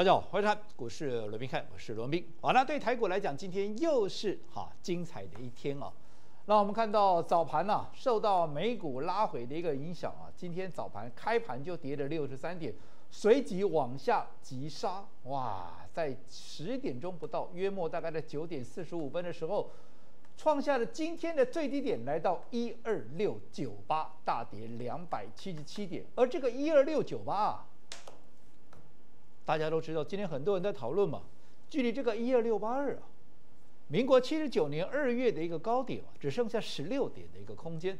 大家好，欢迎看股市罗宾看，我是罗宾。好，那对台股来讲，今天又是哈精彩的一天啊。那我们看到早盘呢，受到美股拉回的一个影响啊，今天早盘开盘就跌了六十三点，随即往下急杀，哇，在十点钟不到，约莫大概在九点四十五分的时候，创下了今天的最低点，来到一二六九八，大跌两百七十七点，而这个一二六九八啊。大家都知道，今天很多人在讨论嘛，距离这个一二六八二啊，民国七十九年二月的一个高点啊，只剩下十六点的一个空间。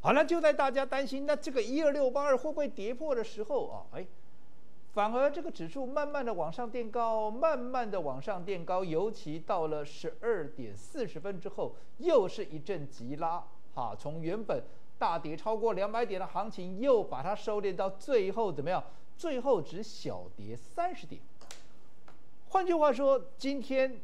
好了，就在大家担心那这个一二六八二会不会跌破的时候啊，哎，反而这个指数慢慢的往上垫高，慢慢的往上垫高，尤其到了十二点四十分之后，又是一阵急拉，哈，从原本大跌超过两百点的行情，又把它收敛到最后怎么样？最后只小跌三十点，换句话说，今天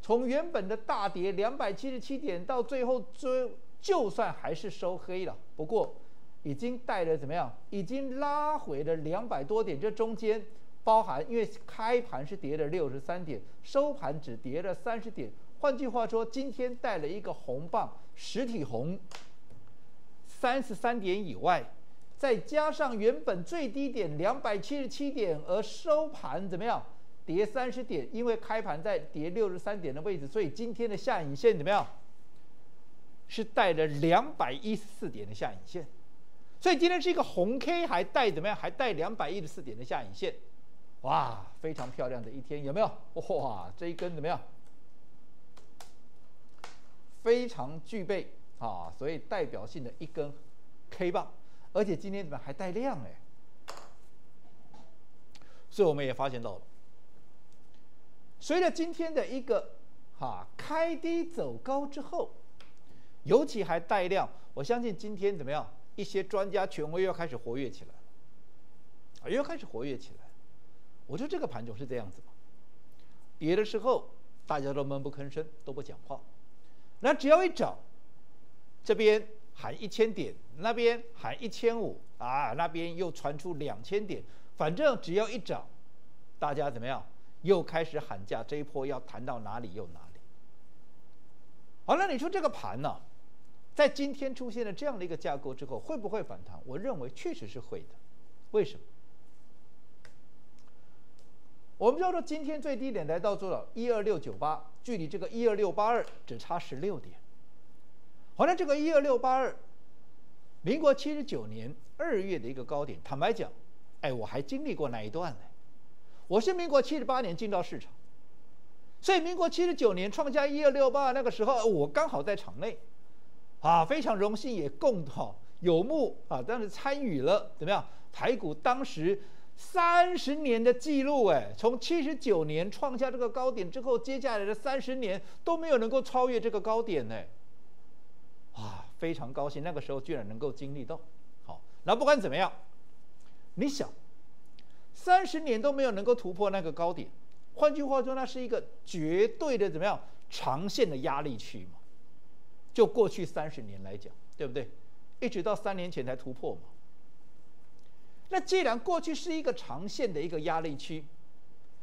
从原本的大跌两百七十七点，到最后追，就算还是收黑了，不过已经带了怎么样？已经拉回了两百多点，这中间包含因为开盘是跌了六十三点，收盘只跌了三十点。换句话说，今天带了一个红棒，实体红三十三点以外。再加上原本最低点两百七十七点，而收盘怎么样？跌三十点，因为开盘在跌六十三点的位置，所以今天的下影线怎么样？是带了两百一十四点的下影线，所以今天是一个红 K，还带怎么样？还带两百一十四点的下影线，哇，非常漂亮的一天，有没有？哇，这一根怎么样？非常具备啊，所以代表性的一根 K 棒。而且今天怎么还带量哎？所以我们也发现到了，随着今天的一个哈开低走高之后，尤其还带量，我相信今天怎么样？一些专家权威又开始活跃起来了，啊，又开始活跃起来。我说这个盘总是这样子嘛，跌的时候大家都闷不吭声，都不讲话，那只要一涨，这边。喊一千点，那边喊一千五啊，那边又传出两千点，反正只要一涨，大家怎么样？又开始喊价，这一波要谈到哪里又哪里。好了，你说这个盘呢，在今天出现了这样的一个架构之后，会不会反弹？我认为确实是会的。为什么？我们知道今天最低点来到多少？一二六九八，距离这个一二六八二只差十六点。好像这个一二六八二，民国七十九年二月的一个高点。坦白讲，哎，我还经历过那一段呢。我是民国七十八年进到市场，所以民国七十九年创下一二六八那个时候，我刚好在场内，啊，非常荣幸也共同有目啊，当时参与了怎么样？台股当时三十年的记录，哎，从七十九年创下这个高点之后，接下来的三十年都没有能够超越这个高点呢。啊，非常高兴，那个时候居然能够经历到。好，那不管怎么样，你想，三十年都没有能够突破那个高点，换句话说，那是一个绝对的怎么样长线的压力区嘛？就过去三十年来讲，对不对？一直到三年前才突破嘛。那既然过去是一个长线的一个压力区，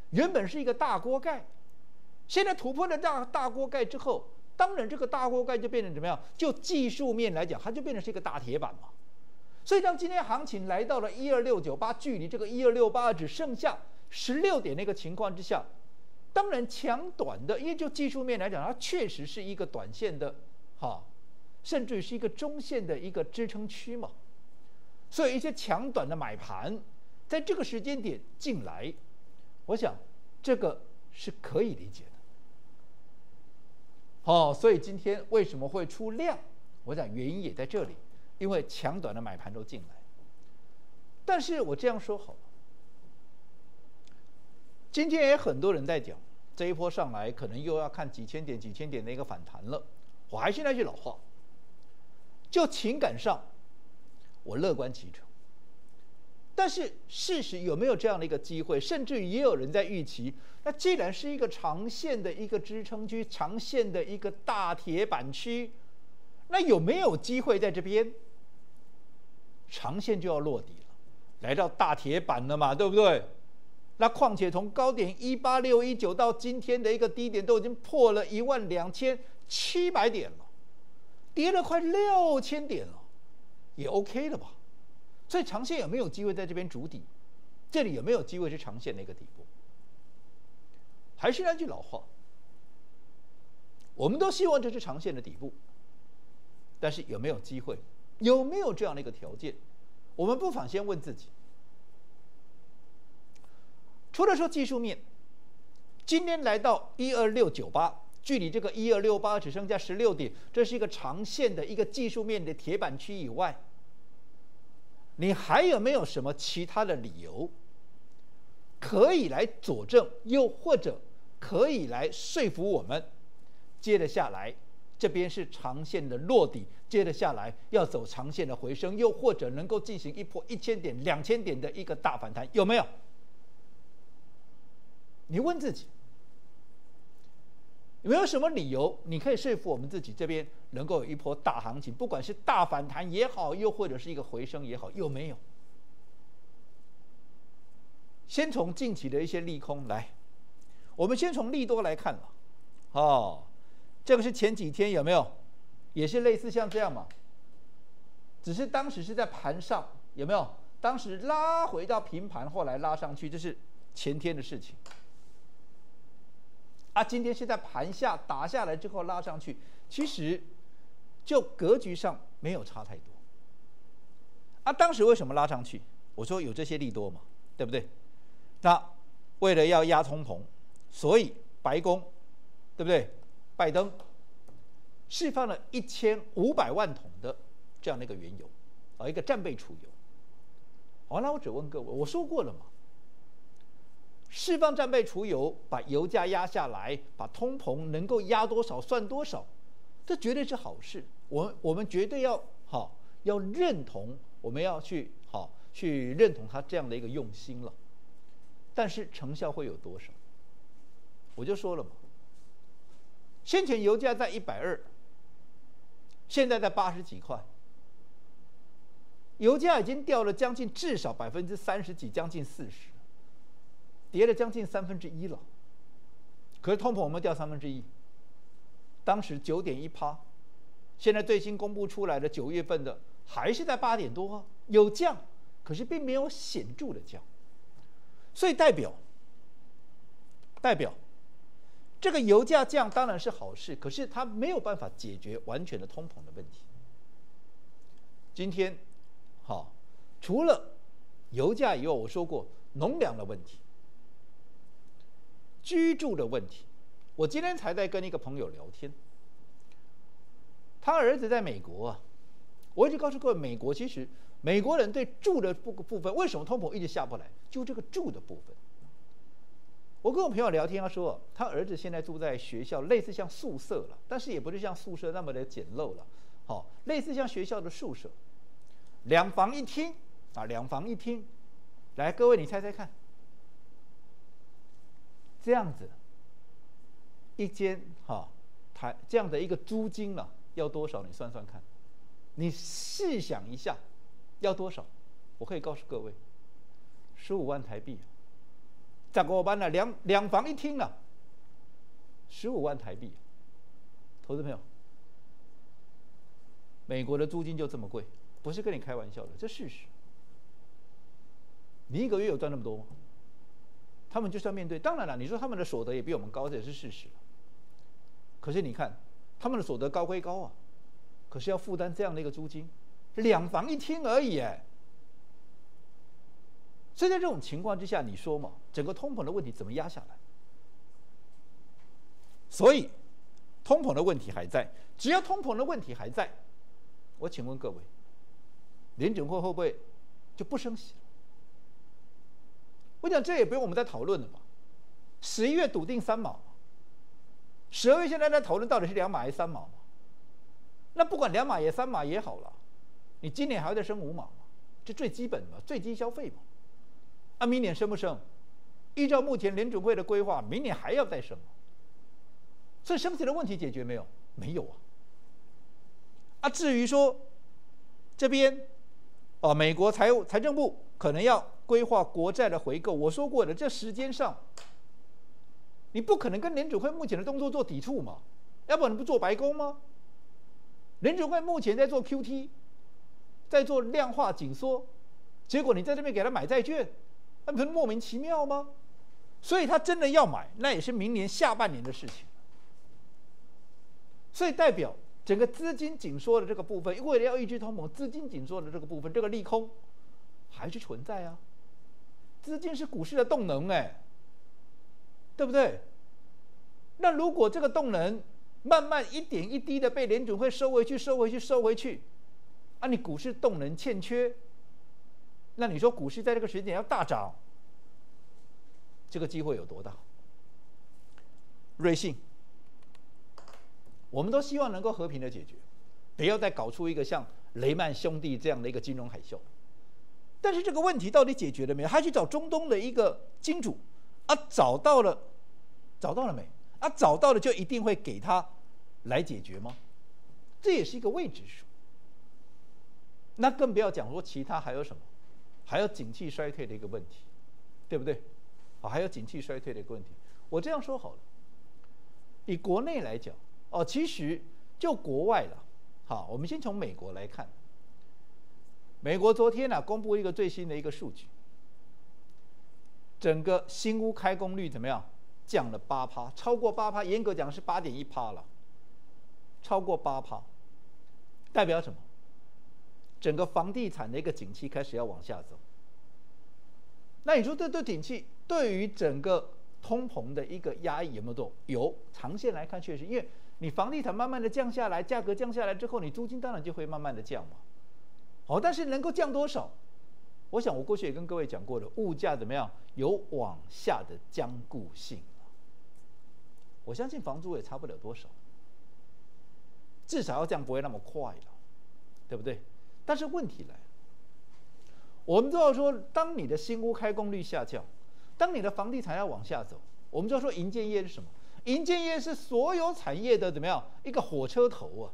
原本是一个大锅盖，现在突破了大大锅盖之后。当然，这个大锅盖就变成怎么样？就技术面来讲，它就变成是一个大铁板嘛。所以，当今天行情来到了一二六九八，距离这个一二六八只剩下十六点那个情况之下，当然强短的，因为就技术面来讲，它确实是一个短线的，哈，甚至是一个中线的一个支撑区嘛。所以，一些强短的买盘在这个时间点进来，我想这个是可以理解。哦，所以今天为什么会出量？我想原因也在这里，因为强短的买盘都进来。但是我这样说好了，今天也很多人在讲，这一波上来可能又要看几千点、几千点的一个反弹了。我还是那句老话，就情感上，我乐观其成。但是事实有没有这样的一个机会？甚至也有人在预期，那既然是一个长线的一个支撑区、长线的一个大铁板区，那有没有机会在这边长线就要落底了，来到大铁板了嘛？对不对？那况且从高点一八六一九到今天的一个低点，都已经破了一万两千七百点了，跌了快六千点了，也 OK 了吧？所以长线有没有机会在这边筑底？这里有没有机会是长线的一个底部？还是那句老话，我们都希望这是长线的底部，但是有没有机会？有没有这样的一个条件？我们不妨先问自己。除了说技术面，今天来到一二六九八，距离这个一二六八只剩下十六点，这是一个长线的一个技术面的铁板区以外，你还有没有什么其他的理由？可以来佐证，又或者可以来说服我们，接着下来这边是长线的落底，接着下来要走长线的回升，又或者能够进行一波一千点、两千点的一个大反弹，有没有？你问自己，有没有什么理由，你可以说服我们自己这边能够有一波大行情，不管是大反弹也好，又或者是一个回升也好，有没有？先从近期的一些利空来，我们先从利多来看了，哦，这个是前几天有没有，也是类似像这样嘛？只是当时是在盘上有没有？当时拉回到平盘，后来拉上去，这是前天的事情。啊，今天是在盘下打下来之后拉上去，其实就格局上没有差太多。啊，当时为什么拉上去？我说有这些利多嘛，对不对？那为了要压通膨，所以白宫，对不对？拜登释放了一千五百万桶的这样的一个原油，啊，一个战备储油。好，那我只问各位，我说过了嘛？释放战备储油，把油价压下来，把通膨能够压多少算多少，这绝对是好事。我我们绝对要好，要认同，我们要去好去认同他这样的一个用心了。但是成效会有多少？我就说了嘛，先前油价在一百二，现在在八十几块，油价已经掉了将近至少百分之三十几，将近四十。跌了将近三分之一了，可是通膨我们掉三分之一？当时九点一趴，现在最新公布出来的九月份的还是在八点多啊，有降，可是并没有显著的降，所以代表代表这个油价降当然是好事，可是它没有办法解决完全的通膨的问题。今天好，除了油价以外，我说过农粮的问题。居住的问题，我今天才在跟一个朋友聊天，他儿子在美国啊，我已经告诉各位，美国其实美国人对住的部部分，为什么通膨一直下不来？就这个住的部分。我跟我朋友聊天，他说他儿子现在住在学校，类似像宿舍了，但是也不是像宿舍那么的简陋了，好，类似像学校的宿舍，两房一厅啊，两房一厅，来，各位你猜猜看。这样子，一间哈台这样的一个租金呢，要多少？你算算看，你细想一下，要多少？我可以告诉各位，十五万台币。在我班呢，两两房一厅呢，十五万台币。投资朋友，美国的租金就这么贵，不是跟你开玩笑的，这事实。你一个月有赚那么多吗？他们就是要面对，当然了，你说他们的所得也比我们高，这也是事实。可是你看，他们的所得高归高啊，可是要负担这样的一个租金，两房一厅而已哎。所以在这种情况之下，你说嘛，整个通膨的问题怎么压下来？所以，通膨的问题还在，只要通膨的问题还在，我请问各位，联准会会不会就不升息了？我讲这也不用我们再讨论了吧？十一月笃定三毛，十二月现在在讨论到底是两码还是三码嘛？那不管两码也三码也好了，你今年还要再升五码嘛？这最基本的嘛，最低消费嘛。那明年升不升？依照目前联准会的规划，明年还要再升。所以升息的问题解决没有？没有啊。啊，至于说这边，哦，美国财务财政部可能要。规划国债的回购。我说过的，这时间上，你不可能跟联储会目前的动作做抵触嘛？要不然你不做白宫吗？联储会目前在做 QT，在做量化紧缩，结果你在这边给他买债券，那不是莫名其妙吗？所以他真的要买，那也是明年下半年的事情。所以代表整个资金紧缩的这个部分，为了要抑制通膨，资金紧缩的这个部分，这个利空还是存在啊。资金是股市的动能，哎，对不对？那如果这个动能慢慢一点一滴的被联准会收回去、收回去、收回去，啊，你股市动能欠缺，那你说股市在这个时间点要大涨，这个机会有多大？瑞信。我们都希望能够和平的解决，不要再搞出一个像雷曼兄弟这样的一个金融海啸。但是这个问题到底解决了没有？他去找中东的一个金主，啊，找到了，找到了没？啊，找到了就一定会给他来解决吗？这也是一个未知数。那更不要讲说其他还有什么，还有景气衰退的一个问题，对不对？啊，还有景气衰退的一个问题。我这样说好了，以国内来讲。哦，其实就国外了，好，我们先从美国来看。美国昨天呢公布一个最新的一个数据，整个新屋开工率怎么样？降了八趴，超过八趴，严格讲是八点一趴了，超过八趴，代表什么？整个房地产的一个景气开始要往下走。那你说这对景气，对于整个通膨的一个压抑有没有作用？有，长线来看确实，因为。你房地产慢慢的降下来，价格降下来之后，你租金当然就会慢慢的降嘛。好，但是能够降多少？我想我过去也跟各位讲过的，物价怎么样有往下的僵固性我相信房租也差不了多少，至少要降不会那么快了，对不对？但是问题来了，我们知道说，当你的新屋开工率下降，当你的房地产要往下走，我们知道说银建业是什么？银建业是所有产业的怎么样一个火车头啊？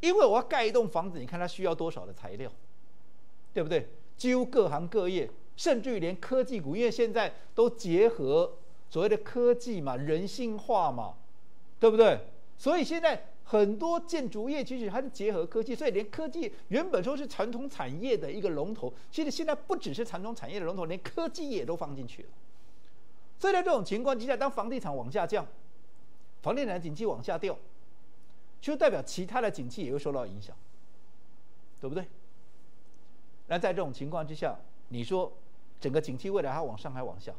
因为我要盖一栋房子，你看它需要多少的材料，对不对？几乎各行各业，甚至于连科技股，因为现在都结合所谓的科技嘛，人性化嘛，对不对？所以现在很多建筑业其实它是结合科技，所以连科技原本说是传统产业的一个龙头，其实现在不只是传统产业的龙头，连科技也都放进去了。所以在这种情况之下，当房地产往下降，房地产景气往下掉，就代表其他的景气也会受到影响，对不对？那在这种情况之下，你说整个景气未来还往上还往下？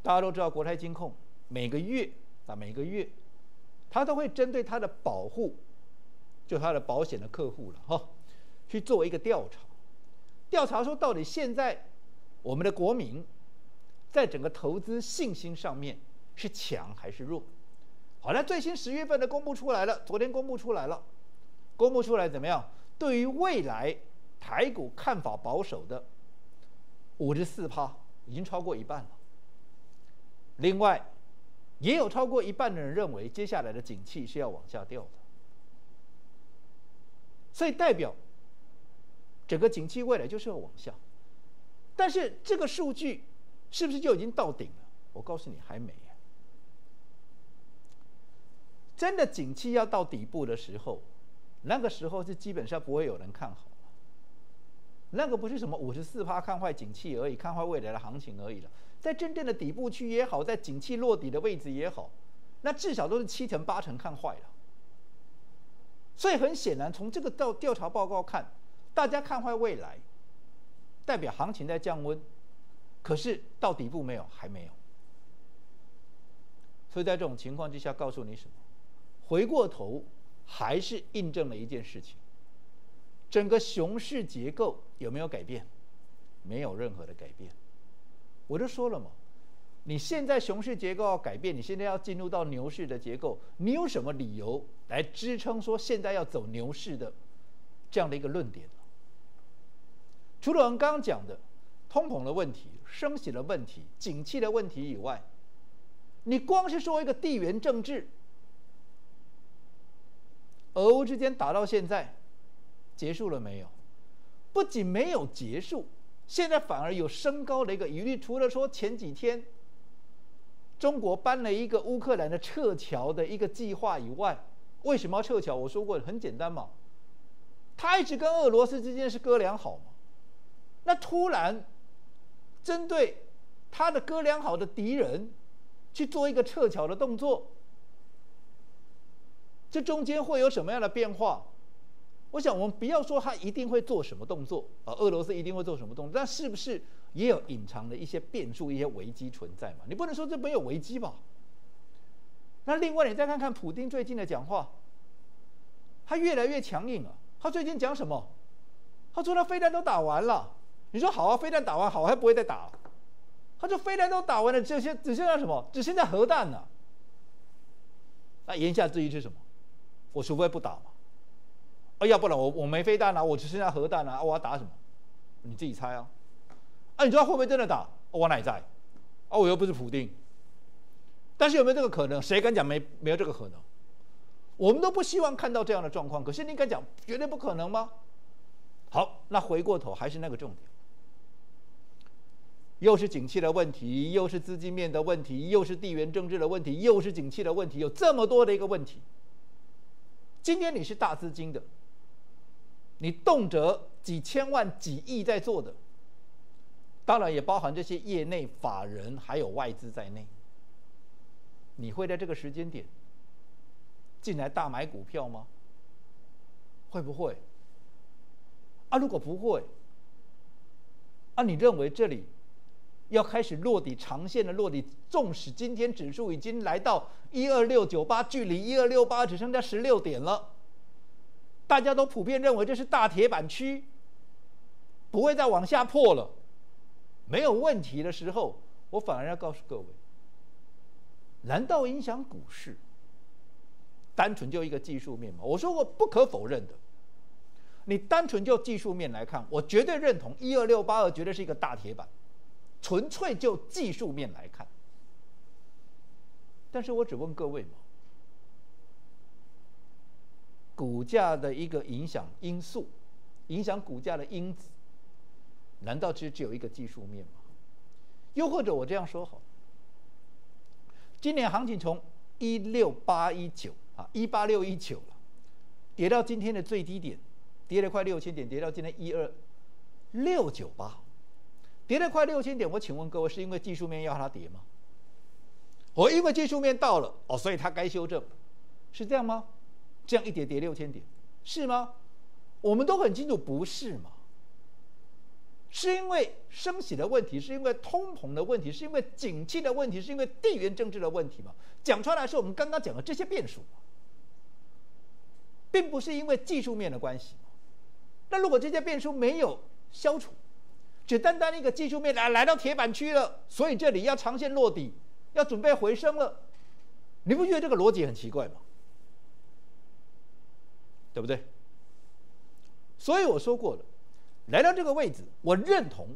大家都知道，国泰金控每个月啊每个月，它都会针对它的保护，就它的保险的客户了哈，去做一个调查，调查说到底现在。我们的国民在整个投资信心上面是强还是弱？好了，最新十月份的公布出来了，昨天公布出来了，公布出来怎么样？对于未来台股看法保守的五十四趴，已经超过一半了。另外，也有超过一半的人认为接下来的景气是要往下掉的，所以代表整个景气未来就是要往下。但是这个数据是不是就已经到顶了？我告诉你，还没。真的景气要到底部的时候，那个时候是基本上不会有人看好那个不是什么五十四趴看坏景气而已，看坏未来的行情而已了。在真正的底部区也好，在景气落底的位置也好，那至少都是七成八成看坏了。所以很显然，从这个调调查报告看，大家看坏未来。代表行情在降温，可是到底部没有，还没有。所以在这种情况之下，告诉你什么？回过头还是印证了一件事情：整个熊市结构有没有改变？没有任何的改变。我就说了嘛，你现在熊市结构要改变，你现在要进入到牛市的结构，你有什么理由来支撑说现在要走牛市的这样的一个论点？除了我们刚刚讲的通膨的问题、升息的问题、景气的问题以外，你光是说一个地缘政治，俄乌之间打到现在结束了没有？不仅没有结束，现在反而有升高的一个疑虑。除了说前几天中国搬了一个乌克兰的撤侨的一个计划以外，为什么要撤侨？我说过很简单嘛，他一直跟俄罗斯之间是哥俩好嘛，那突然针对他的哥俩好的敌人去做一个撤侨的动作。这中间会有什么样的变化？我想我们不要说他一定会做什么动作啊，俄罗斯一定会做什么动作，但是不是也有隐藏的一些变数、一些危机存在嘛？你不能说这没有危机吧？那另外你再看看普京最近的讲话，他越来越强硬了。他最近讲什么？他说他飞弹都打完了。你说好啊，飞弹打完好，还不会再打了。他说飞弹都打完了，这些只剩下什么？只剩下核弹了。那言下之意是什么？我除非不打嘛，啊，要不然我我没飞弹啊，我只剩下核弹啊，我要打什么？你自己猜啊！啊，你说会不会真的打？我哪在？啊，我又不是普丁。但是有没有这个可能？谁敢讲没没有这个可能？我们都不希望看到这样的状况。可是你敢讲绝对不可能吗？好，那回过头还是那个重点，又是景气的问题，又是资金面的问题，又是地缘政治的问题，又是景气的问题，有这么多的一个问题。今天你是大资金的，你动辄几千万、几亿在做的，当然也包含这些业内法人还有外资在内。你会在这个时间点进来大买股票吗？会不会？啊，如果不会，啊，你认为这里？要开始落底，长线的落底。纵使今天指数已经来到一二六九八，距离一二六八只剩下十六点了，大家都普遍认为这是大铁板区，不会再往下破了，没有问题的时候，我反而要告诉各位：难道影响股市？单纯就一个技术面吗？我说过不可否认的，你单纯就技术面来看，我绝对认同一二六八二绝对是一个大铁板。纯粹就技术面来看，但是我只问各位嘛，股价的一个影响因素，影响股价的因子，难道其实只有一个技术面吗？又或者我这样说好，今年行情从一六八一九啊一八六一九了，跌到今天的最低点，跌了快六千点，跌到今天一二六九八。跌了快六千点，我请问各位，是因为技术面要它跌吗？我因为技术面到了哦，所以它该修正，是这样吗？这样一跌跌六千点，是吗？我们都很清楚，不是嘛？是因为升息的问题，是因为通膨的问题，是因为景气的问题，是因为地缘政治的问题嘛？讲出来是我们刚刚讲的这些变数，并不是因为技术面的关系。那如果这些变数没有消除？只单单一个技术面来来到铁板区了，所以这里要长线落底，要准备回升了，你不觉得这个逻辑很奇怪吗？对不对？所以我说过了，来到这个位置，我认同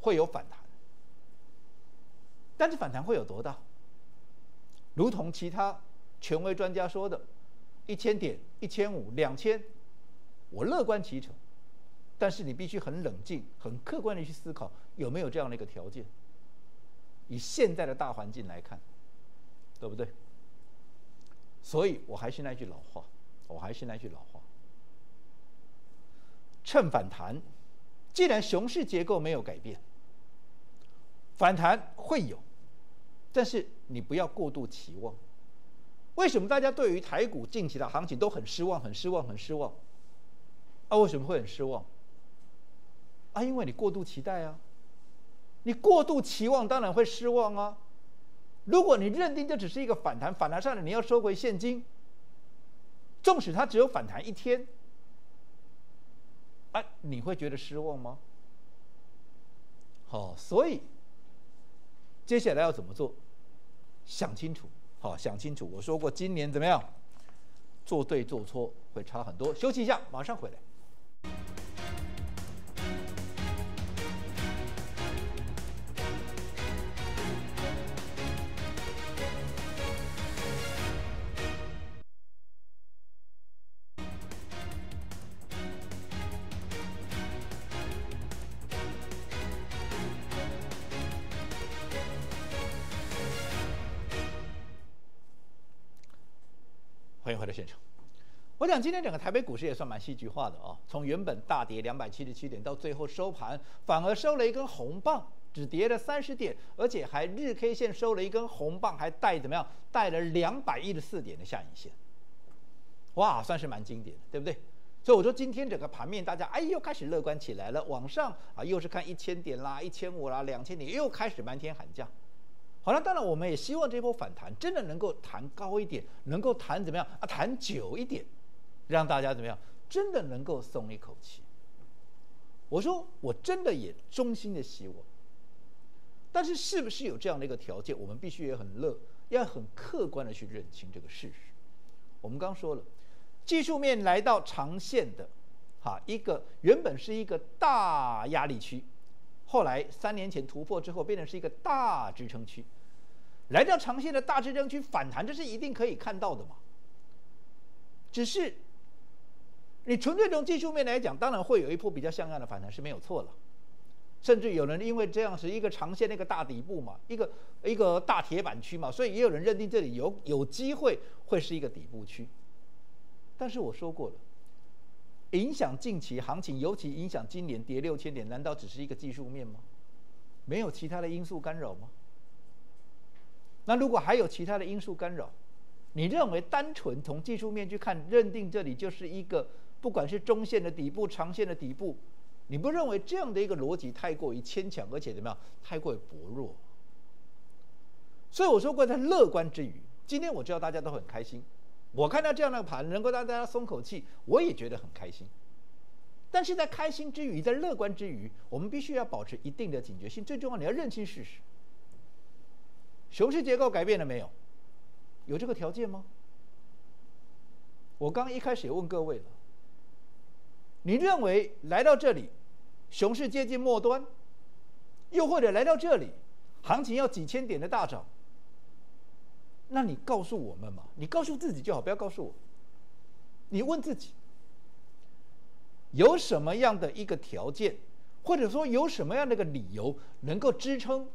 会有反弹，但是反弹会有多大？如同其他权威专家说的，一千点、一千五、两千，我乐观其成。但是你必须很冷静、很客观的去思考，有没有这样的一个条件？以现在的大环境来看，对不对？所以我还是那句老话，我还是那句老话：趁反弹，既然熊市结构没有改变，反弹会有，但是你不要过度期望。为什么大家对于台股近期的行情都很失望、很失望、很失望？啊，为什么会很失望？啊，因为你过度期待啊，你过度期望，当然会失望啊。如果你认定这只是一个反弹，反弹上来你要收回现金，纵使它只有反弹一天，哎，你会觉得失望吗？好，所以接下来要怎么做？想清楚，好，想清楚。我说过，今年怎么样？做对做错会差很多。休息一下，马上回来。欢迎回到现场。我想今天整个台北股市也算蛮戏剧化的哦，从原本大跌两百七十七点，到最后收盘反而收了一根红棒，只跌了三十点，而且还日 K 线收了一根红棒，还带怎么样？带了两百一十四点的下影线。哇，算是蛮经典的，对不对？所以我说今天整个盘面，大家哎又开始乐观起来了，往上啊又是看一千点啦、一千五啦、两千点，又开始漫天喊价。好了，当然我们也希望这波反弹真的能够弹高一点，能够弹怎么样啊？弹久一点，让大家怎么样？真的能够松一口气。我说我真的也衷心的希望，但是是不是有这样的一个条件？我们必须也很乐，要很客观的去认清这个事实。我们刚说了，技术面来到长线的，哈一个原本是一个大压力区。后来三年前突破之后，变成是一个大支撑区，来到长线的大支撑区反弹，这是一定可以看到的嘛。只是你纯粹从技术面来讲，当然会有一波比较像样的反弹是没有错了。甚至有人因为这样是一个长线那个大底部嘛，一个一个大铁板区嘛，所以也有人认定这里有有机会会是一个底部区。但是我说过了。影响近期行情，尤其影响今年跌六千点，难道只是一个技术面吗？没有其他的因素干扰吗？那如果还有其他的因素干扰，你认为单纯从技术面去看，认定这里就是一个不管是中线的底部、长线的底部，你不认为这样的一个逻辑太过于牵强，而且怎么样，太过于薄弱？所以我说过，在乐观之余，今天我知道大家都很开心。我看到这样的盘，能够让大家松口气，我也觉得很开心。但是在开心之余，在乐观之余，我们必须要保持一定的警觉性。最重要，你要认清事实。熊市结构改变了没有？有这个条件吗？我刚一开始也问各位了。你认为来到这里，熊市接近末端，又或者来到这里，行情要几千点的大涨？那你告诉我们嘛？你告诉自己就好，不要告诉我。你问自己，有什么样的一个条件，或者说有什么样的一个理由，能够支撑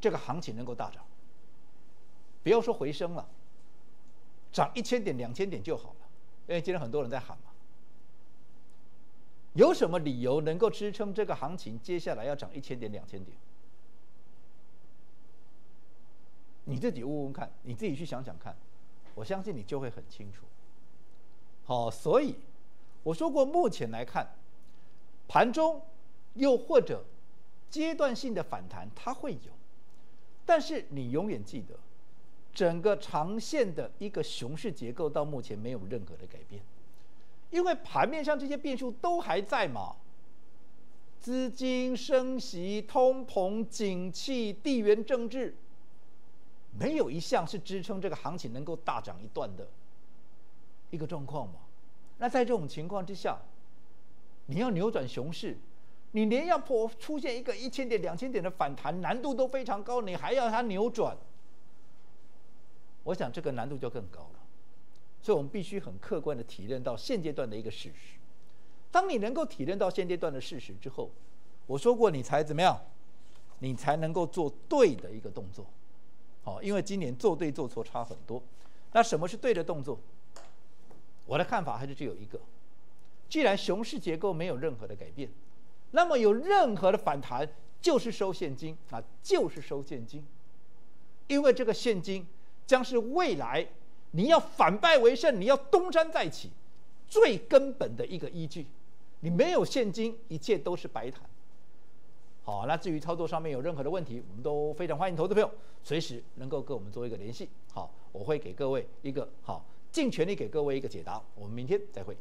这个行情能够大涨？不要说回升了，涨一千点、两千点就好了。因为今天很多人在喊嘛，有什么理由能够支撑这个行情接下来要涨一千点、两千点？你自己问问看，你自己去想想看，我相信你就会很清楚。好，所以我说过，目前来看，盘中又或者阶段性的反弹它会有，但是你永远记得，整个长线的一个熊市结构到目前没有任何的改变，因为盘面上这些变数都还在嘛，资金升息、通膨、景气、地缘政治。没有一项是支撑这个行情能够大涨一段的一个状况嘛？那在这种情况之下，你要扭转熊市，你连要破出现一个一千点、两千点的反弹难度都非常高，你还要它扭转，我想这个难度就更高了。所以我们必须很客观的体认到现阶段的一个事实。当你能够体认到现阶段的事实之后，我说过，你才怎么样？你才能够做对的一个动作。哦，因为今年做对做错差很多，那什么是对的动作？我的看法还是只有一个：既然熊市结构没有任何的改变，那么有任何的反弹就是收现金啊，就是收现金。因为这个现金将是未来你要反败为胜、你要东山再起最根本的一个依据。你没有现金，一切都是白谈。好，那至于操作上面有任何的问题，我们都非常欢迎投资朋友随时能够跟我们做一个联系。好，我会给各位一个好，尽全力给各位一个解答。我们明天再会。